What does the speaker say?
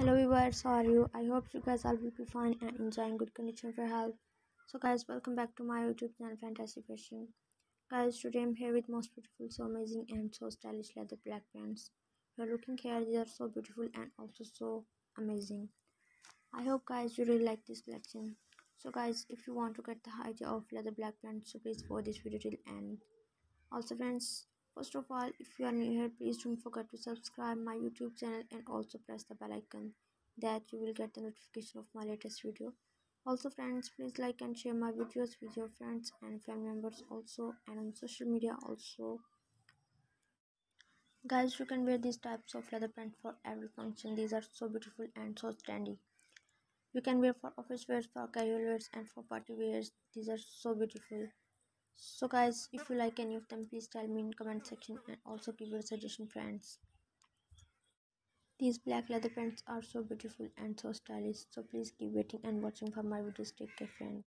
Hello viewers, how are you? I hope you guys all will be fine and enjoying good condition of your health. So guys, welcome back to my YouTube channel Fantasy Fashion. Guys, today I'm here with most beautiful, so amazing and so stylish leather black pants. You're looking here, they are so beautiful and also so amazing. I hope guys you really like this collection. So guys, if you want to get the idea of leather black pants, so please watch this video till end. Also friends, First of all, if you are new here, please don't forget to subscribe my YouTube channel and also press the bell icon that you will get the notification of my latest video. Also friends, please like and share my videos with your friends and family members also and on social media also. Guys, you can wear these types of leather pants for every function. These are so beautiful and so trendy. You can wear for office wears, for casual wears and for party wears. These are so beautiful so guys if you like any of them please tell me in comment section and also give your suggestion friends. These black leather pants are so beautiful and so stylish so please keep waiting and watching for my videos. Take care friends